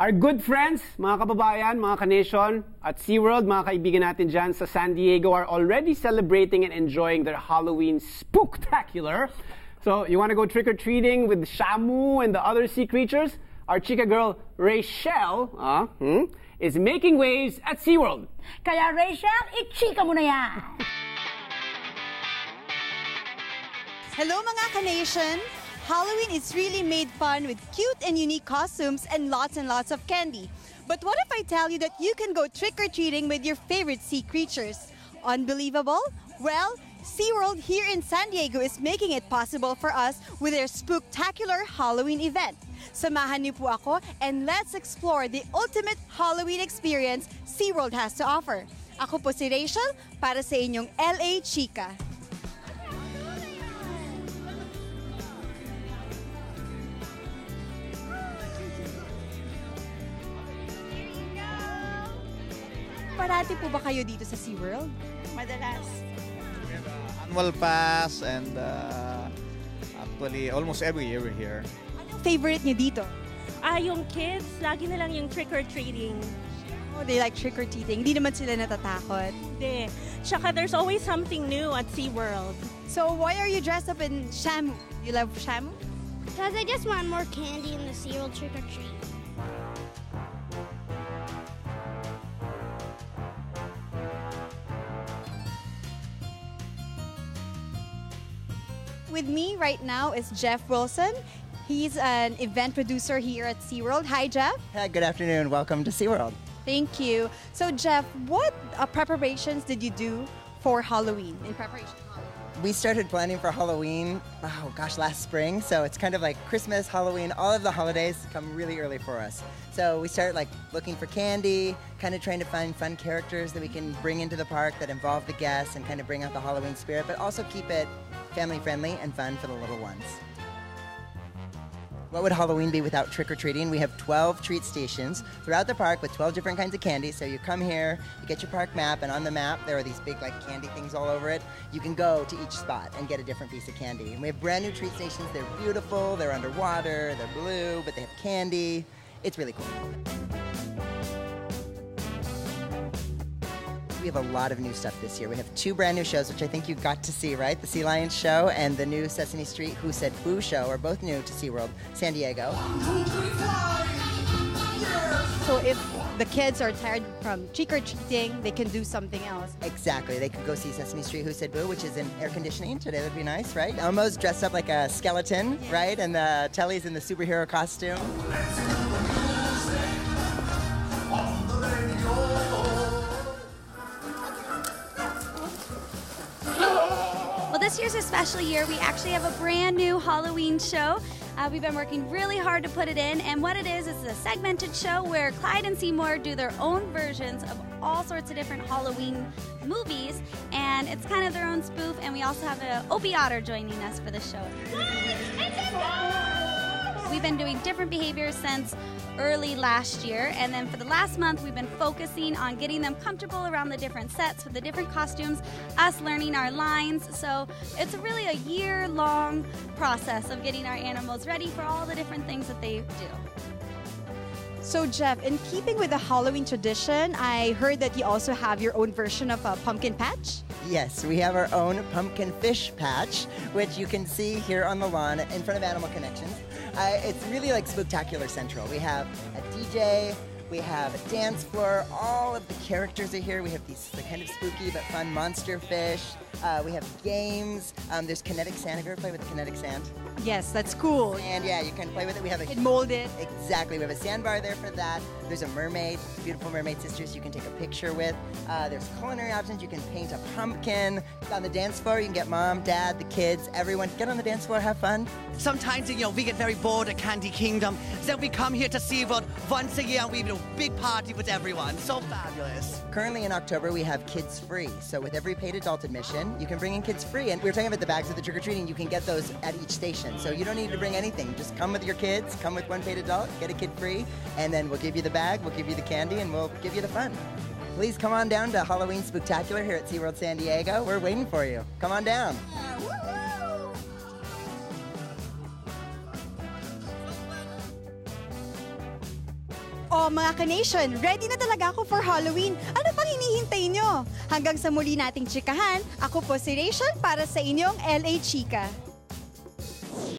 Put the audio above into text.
Our good friends, mga kababayan, mga kanation, at SeaWorld, mga kaibigan natin dyan sa San Diego are already celebrating and enjoying their Halloween spooktacular. So, you want to go trick-or-treating with Shamu and the other sea creatures? Our chica girl, Rachel, uh, hmm, is making waves at SeaWorld. Kaya Rachel, i-chika mo na yan! Hello mga ka-nation! Halloween is really made fun with cute and unique costumes and lots and lots of candy. But what if I tell you that you can go trick-or-treating with your favorite sea creatures? Unbelievable? Well, SeaWorld here in San Diego is making it possible for us with their spooktacular Halloween event. Samahan niyo po ako and let's explore the ultimate Halloween experience SeaWorld has to offer. Ako po si Rachel para sa inyong LA Chika. Parati po ba kayo dito sa SeaWorld? Madalas. We have uh, annual pass and uh, actually almost every year we're here. Anong favorite niyo dito? Ah, yung kids, lagi na lang yung trick-or-treating. Oh, they like trick-or-treating. Hindi naman sila natatakot. Hindi. Tsaka there's always something new at SeaWorld. So why are you dressed up in Shamu? You love Shamu? Because I just want more candy in the SeaWorld trick With me right now is Jeff Wilson. He's an event producer here at SeaWorld. Hi, Jeff. Hi, good afternoon. Welcome to SeaWorld. Thank you. So, Jeff, what uh, preparations did you do for Halloween in preparation? for Halloween? We started planning for Halloween, oh gosh, last spring. So it's kind of like Christmas, Halloween, all of the holidays come really early for us. So we start like looking for candy, kind of trying to find fun characters that we can bring into the park that involve the guests and kind of bring out the Halloween spirit, but also keep it family friendly and fun for the little ones. What would Halloween be without trick or treating? We have 12 treat stations throughout the park with 12 different kinds of candy. So you come here, you get your park map, and on the map there are these big like candy things all over it. You can go to each spot and get a different piece of candy. And we have brand new treat stations. They're beautiful. They're underwater. They're blue, but they have candy. It's really cool. We have a lot of new stuff this year. We have two brand new shows, which I think you got to see, right? The Sea Lions show and the new Sesame Street Who Said Boo show are both new to SeaWorld San Diego. So, if the kids are tired from trick or treating, they can do something else. Exactly. They could go see Sesame Street Who Said Boo, which is in air conditioning today. That'd be nice, right? Elmo's dressed up like a skeleton, right? And the Telly's in the superhero costume. This year's a special year. We actually have a brand new Halloween show. Uh, we've been working really hard to put it in, and what it is is a segmented show where Clyde and Seamore do their own versions of all sorts of different Halloween movies, and it's kind of their own spoof. And we also have a Opie Otter joining us for the show. We've been doing different behaviors since early last year, and then for the last month, we've been focusing on getting them comfortable around the different sets with the different costumes, us learning our lines. So it's really a year long process of getting our animals ready for all the different things that they do. So, Jeff, in keeping with the Halloween tradition, I heard that you also have your own version of a pumpkin patch. Yes, we have our own pumpkin fish patch, which you can see here on the lawn in front of Animal Connections. Uh, it's really like Spooktacular Central. We have a DJ, we have a dance floor, all of the characters are here. We have these the kind of spooky but fun monster fish. Uh, we have games. Um, there's kinetic sand. Have you ever played with kinetic sand? Yes, that's cool. And yeah, you can play with it. We have a It molded. Exactly. We have a sandbar there for that. There's a mermaid, beautiful mermaid sisters you can take a picture with. Uh, there's culinary options. You can paint a pumpkin. On the dance floor, you can get mom, dad, the kids, everyone. Get on the dance floor, have fun. Sometimes, you know, we get very bored at Candy Kingdom. So we come here to SeaWorld once a year and we do a big party with everyone. So fabulous. Currently in October, we have kids free. So with every paid adult admission, you can bring in kids free. And we were talking about the bags of the trick or treating. You can get those at each station. So you don't need to bring anything. Just come with your kids, come with one paid adult, get a kid free, and then we'll give you the bag, we'll give you the candy, and we'll give you the fun. Please come on down to Halloween Spooktacular here at SeaWorld San Diego. We're waiting for you. Come on down. O mga ka-nation, ready na talaga ako for Halloween. Ano pang hinihintay nyo? Hanggang sa muli nating chikahan, ako po si Rachel para sa inyong LA Chika.